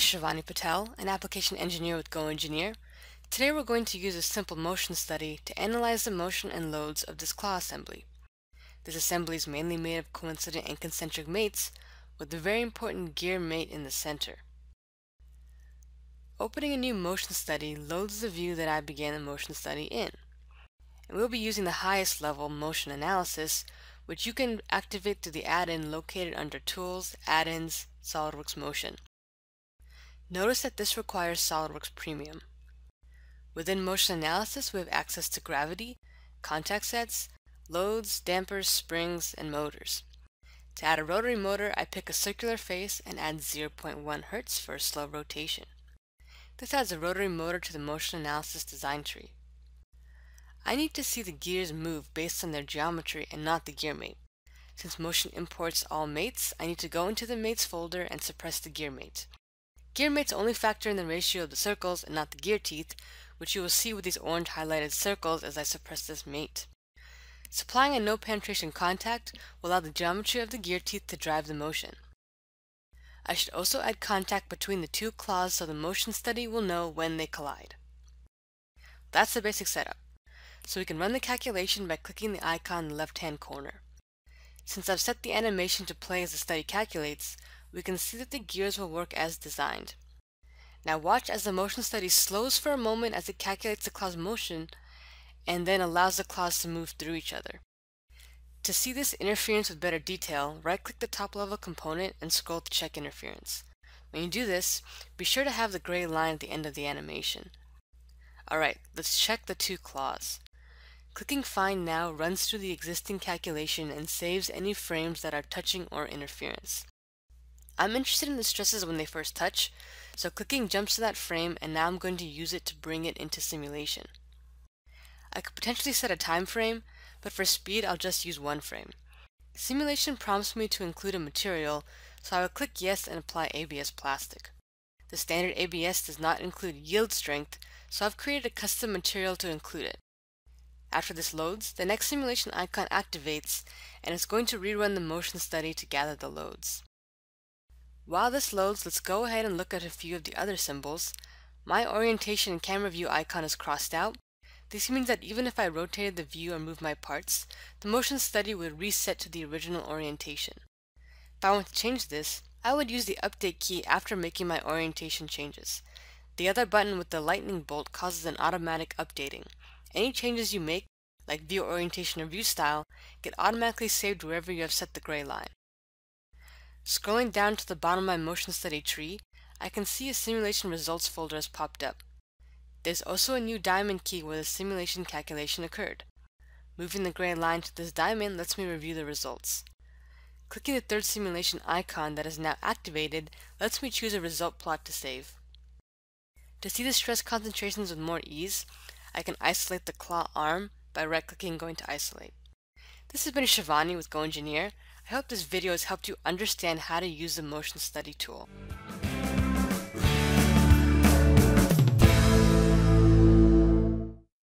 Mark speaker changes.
Speaker 1: is Shivani Patel, an application engineer with GoEngineer. Today we're going to use a simple motion study to analyze the motion and loads of this claw assembly. This assembly is mainly made of coincident and concentric mates, with the very important gear mate in the center. Opening a new motion study loads the view that I began the motion study in. And we'll be using the highest level motion analysis, which you can activate through the add-in located under Tools, Add-ins, SOLIDWORKS Motion. Notice that this requires SOLIDWORKS Premium. Within Motion Analysis, we have access to gravity, contact sets, loads, dampers, springs, and motors. To add a rotary motor, I pick a circular face and add 0.1 Hz for a slow rotation. This adds a rotary motor to the motion analysis design tree. I need to see the gears move based on their geometry and not the gear mate. Since motion imports all mates, I need to go into the mates folder and suppress the gear mate. Gear mates only factor in the ratio of the circles and not the gear teeth, which you will see with these orange highlighted circles as I suppress this mate. Supplying a no penetration contact will allow the geometry of the gear teeth to drive the motion. I should also add contact between the two claws so the motion study will know when they collide. That's the basic setup. So we can run the calculation by clicking the icon in the left-hand corner. Since I've set the animation to play as the study calculates, we can see that the gears will work as designed. Now watch as the motion study slows for a moment as it calculates the claw's motion and then allows the claws to move through each other. To see this interference with better detail, right-click the top-level component and scroll to check interference. When you do this, be sure to have the gray line at the end of the animation. Alright, let's check the two claws. Clicking Find Now runs through the existing calculation and saves any frames that are touching or interference. I'm interested in the stresses when they first touch, so clicking jumps to that frame and now I'm going to use it to bring it into simulation. I could potentially set a time frame, but for speed I'll just use one frame. Simulation prompts me to include a material, so I will click yes and apply ABS plastic. The standard ABS does not include yield strength, so I've created a custom material to include it. After this loads, the next simulation icon activates and it's going to rerun the motion study to gather the loads. While this loads, let's go ahead and look at a few of the other symbols. My orientation and camera view icon is crossed out. This means that even if I rotated the view or moved my parts, the motion study would reset to the original orientation. If I want to change this, I would use the update key after making my orientation changes. The other button with the lightning bolt causes an automatic updating. Any changes you make, like view orientation or view style, get automatically saved wherever you have set the gray line. Scrolling down to the bottom of my motion study tree, I can see a simulation results folder has popped up. There's also a new diamond key where the simulation calculation occurred. Moving the gray line to this diamond lets me review the results. Clicking the third simulation icon that is now activated lets me choose a result plot to save. To see the stress concentrations with more ease, I can isolate the claw arm by right-clicking going to isolate. This has been Shivani with GoEngineer. I hope this video has helped you understand how to use the motion study tool.